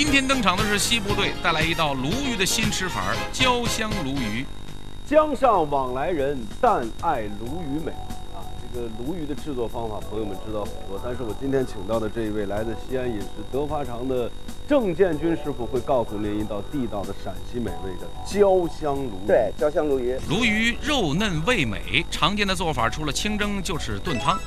今天登场的是西部队带来一道鲈鱼的新吃法——焦香鲈鱼。江上往来人，但爱鲈鱼美。啊，这个鲈鱼的制作方法，朋友们知道很多。但是我今天请到的这一位来自西安饮食德发长的郑建军师傅，会告诉您一道地道的陕西美味的焦香鲈鱼。对，焦香鲈鱼。鲈鱼肉嫩味美，常见的做法除了清蒸就是炖汤。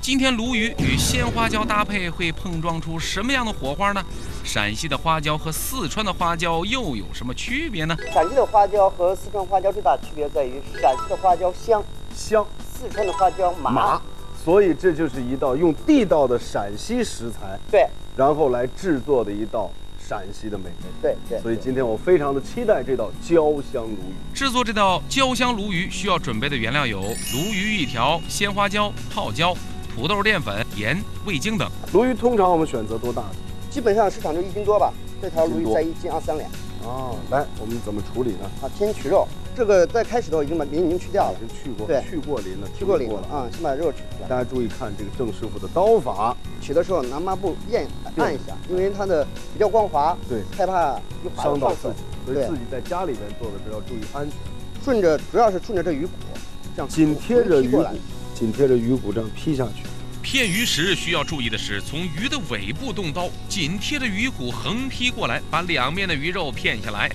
今天鲈鱼与鲜花椒搭配会碰撞出什么样的火花呢？陕西的花椒和四川的花椒又有什么区别呢？陕西的花椒和四川花椒最大区别在于，陕西的花椒香香，四川的花椒麻。麻，所以这就是一道用地道的陕西食材，对然后来制作的一道陕西的美味。对对。所以今天我非常的期待这道焦香鲈鱼。制作这道焦香鲈鱼需要准备的原料有鲈鱼一条、鲜花椒、泡椒、土豆淀粉、盐、味精等。鲈鱼通常我们选择多大的？基本上市场就一斤多吧，这条鲈鱼在一斤二三两。哦，来，我们怎么处理呢？啊，先取肉，这个在开始的时候已经把鳞已经去掉了已，经去过，对去过鳞了，去过鳞了啊，先把肉取出来。大家注意看这个郑师傅的刀法，取的时候拿抹布验对按一下，因为它的比较光滑，对，害怕又滑伤到自己，所以对自己在家里边做的时候要注意安全，顺着主要是顺着这鱼骨，这样紧贴着鱼骨紧贴着鱼骨这样劈下去。片鱼时需要注意的是，从鱼的尾部动刀，紧贴着鱼骨横劈过来，把两面的鱼肉片下来。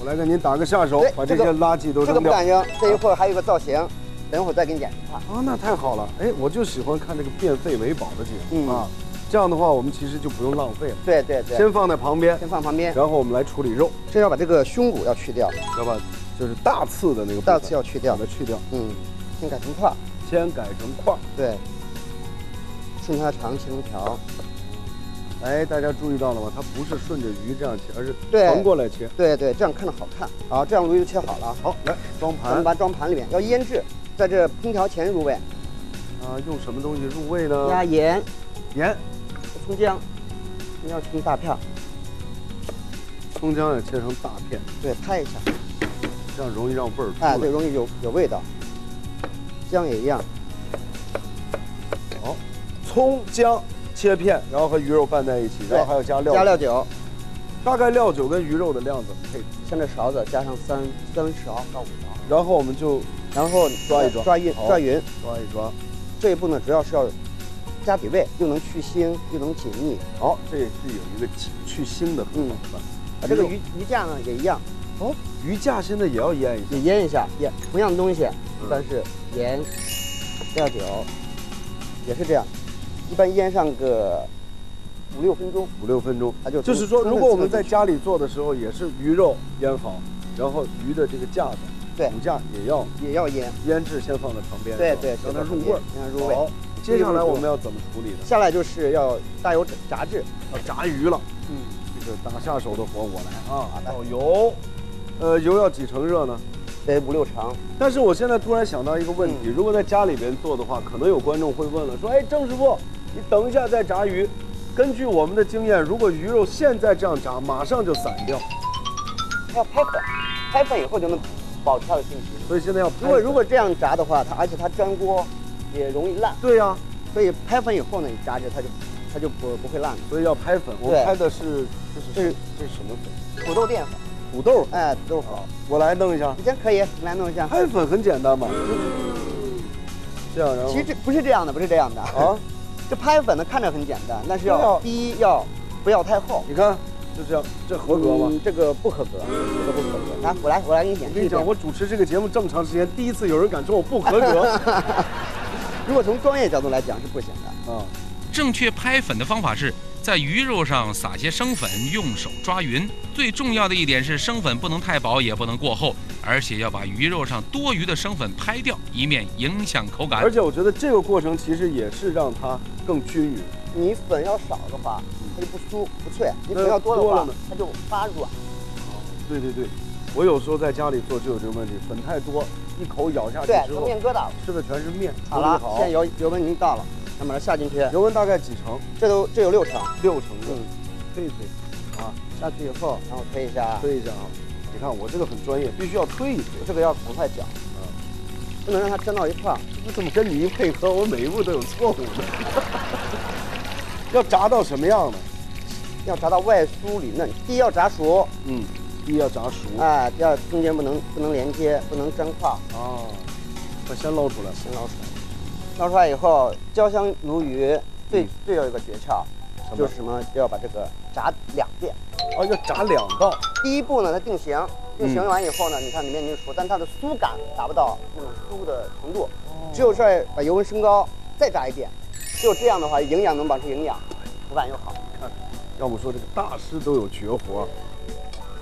我来给您打个下手，把这这个些垃圾都扔掉。这个。不敢扔，这一会儿还有个造型，等会儿再给你演示看。啊，那太好了！哎，我就喜欢看这个变废为宝的节目、嗯。啊，这样的话我们其实就不用浪费了，对对对，先放在旁边，先放旁边，然后我们来处理肉，这要把这个胸骨要去掉，要把就是大刺的那个大刺要去掉。把它去掉，嗯，先改成块儿，先改成块儿。对，顺它长切成条，哎，大家注意到了吗？它不是顺着鱼这样切，而是横过来切。对对，这样看着好看。好，这样鲈鱼切好了，好，来装盘。咱们把它装盘里面，要腌制，在这烹调前入味，啊，用什么东西？入味呢？加盐、盐，葱姜，你要切大片儿，葱姜也切成大片，对，拍一下，这样容易让味儿出来。哎，对，容易有有味道。姜也一样，好，葱姜切片，然后和鱼肉拌在一起，然后还要加料。加料酒，大概料酒跟鱼肉的量怎么配？像这勺子加上三三勺到五勺，然后我们就然后抓一抓抓匀抓匀。抓一抓。这一步呢，主要是要加底味，又能去腥，又能解腻。好，这也是有一个去去腥的很好的办法。啊，这个鱼鱼架呢也一样，哦，鱼架现在也要腌一下。也腌一下，也同样的东西，嗯一般是盐、料酒，也是这样，一般腌上个五六分钟，五六分钟，它就就是说，如果我们在家里做的时候，也是鱼肉腌好，然后鱼的这个架子，对。骨架也要也要腌，腌制，先放在旁边，对对，让它入味儿。让它入味。好，接下来我们要怎么处理呢？下来就是要大油炸制，要炸鱼了，嗯，这个打下手的活我来啊。倒油，呃，油要几成热呢？得五六成。但是我现在突然想到一个问题，嗯。如果在家里边做的话，可能有观众会问了，说，哎，郑师傅，你等一下再炸鱼。根据我们的经验，如果鱼肉现在这样炸，马上就散掉，要拍粉，拍粉以后就能保持它的性质。所以现在要拍如果如果这样炸的话，它而且它粘锅也容易烂，对呀、所以拍粉以后呢，你炸着它就它就不不会烂了。所以要拍粉。我对拍的是这是这是这是什么粉？土豆淀粉，土豆粉。哎，土豆粉，我来弄一下。你先可以，你来弄一下。拍粉很简单嘛，这样然后其实这不是这样的，不是这样的啊，这拍粉呢看着很简单，但是要第一要不要太厚，你看就这样，这合格吗？嗯这个不合格，这个不合格。来，我来我来给你演示一遍我跟你讲，。我主持这个节目这么长时间，第一次有人敢说我不合格 如果从专业角度来讲是不行的。啊！正确拍粉的方法是在鱼肉上撒些生粉，用手抓匀。最重要的一点是生粉不能太薄，也不能过厚，而且要把鱼肉上多余的生粉拍掉，以免影响口感而。且我觉得这个过程其实也是让它更均匀。你粉要少的话，它就不酥不脆；你粉要多的话呢，它就发软。对对对，我有时候在家里做就有这个问题，粉太多，一口咬下去对，之后成面疙瘩了。吃的全是面。好了，现在油油温已经到了，咱把它下进去。油温大概几成？这都这有六成，六成热嗯，推一推，啊，下去以后，然后推一下，推一下啊。你看我这个很专业，必须要推一推。这个要赶快搅，啊不能让它粘到一块儿。我怎么跟你一配合，我每一步都有错误呢？要炸到什么样呢？要炸到外酥里嫩。第一要炸熟，嗯，第一要炸熟。哎，第二中间不能不能连接，不能粘块。啊，那先捞出来，先捞出来。捞出来以后，焦香鲈鱼最、嗯最有一个诀窍，就是什么？要把这个炸两遍。哦，要炸两道。第一步呢，它定型，定型嗯完以后呢，你看里面已经熟，但它的酥感达不到那种酥的程度。哦只有在把油温升高，再炸一遍，只有这样的话，营养能保持营养，口感又好。看要不说这个大师都有绝活。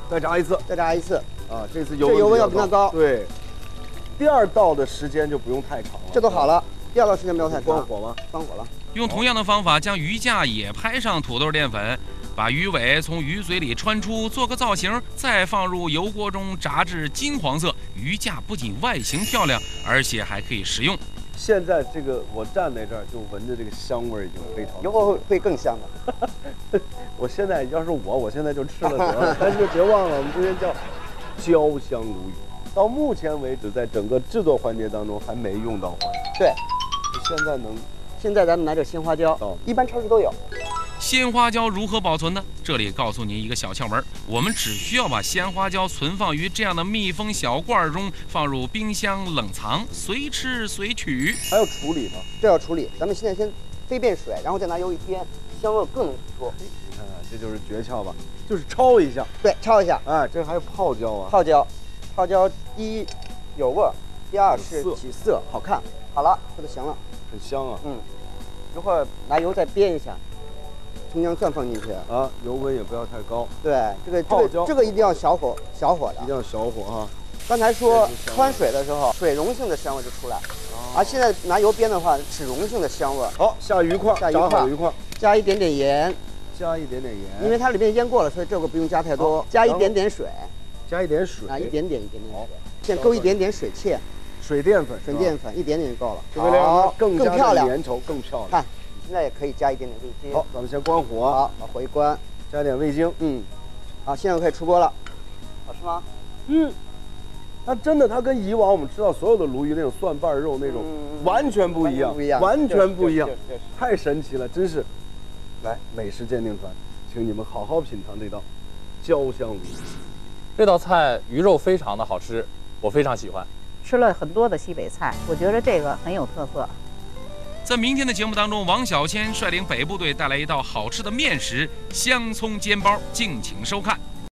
再炸一次再炸一次，啊，这次油这油温要比它高对，第二道的时间就不用太长了。这都好了。第二道时间不要太长，关火吗？关火了。用同样的方法将鱼架也拍上土豆淀粉，把鱼尾从鱼嘴里穿出，做个造型，再放入油锅中炸至金黄色。鱼架不仅外形漂亮，而且还可以食用。现在这个我站在这儿就闻着这个香味儿已经非常。以后会会更香的。我现在要是我，我现在就吃了得了。但是别忘了，我们今天叫焦香鲈鱼，到目前为止，在整个制作环节当中还没用到花椒。对，现在能现在咱们来点鲜花椒哦，一般超市都有。鲜花椒如何保存呢？这里告诉您一个小窍门，我们只需要把鲜花椒存放于这样的密封小罐儿中，放入冰箱冷藏，随吃随取。还要处理吗？这要处理，咱们现在先飞遍水，然后再拿油一煸，香味更能突出。你看看，这就是诀窍吧，就是焯一下。对，焯一下。哎，这还有泡椒啊。泡椒，泡椒第一有味儿，第二是起色好看。好了，这就行了。很香啊。嗯，一会儿拿油再煸一下，葱姜蒜放进去。啊，油温也不要太高，对，这个这个这个一定要小火小火的。一定要小火啊。刚才说这是香味穿水的时候，水溶性的香味就出来，而现在拿油煸的话，脂溶性的香味儿。好，下鱼块，炸下鱼块好鱼块，加一点点盐，加一点点盐，因为它里面腌过了，所以这个不用加太多。加一点点水，加一点水，啊，一点点一点点好水，先勾一点点水芡，水淀粉，水淀粉一点点就够了。就为了让它好更加漂亮。粘稠，更漂亮。看，现在也可以加一点点味精。好，咱们先关火，好，把火一关。加点味精。嗯，好，现在可以出锅了。好吃吗？嗯，它真的，它跟以往我们吃到所有的鲈鱼那种蒜瓣肉那种嗯完全不一样，不一样，完全不一样就是，就是就是太神奇了，真是。来，美食鉴定团，请你们好好品尝这道焦香鲈鱼。这道菜鱼肉非常的好吃，我非常喜欢。吃了很多的西北菜，我觉得这个很有特色。在明天的节目当中，王小谦率领北部队带来一道好吃的面食——香葱煎包，敬请收看。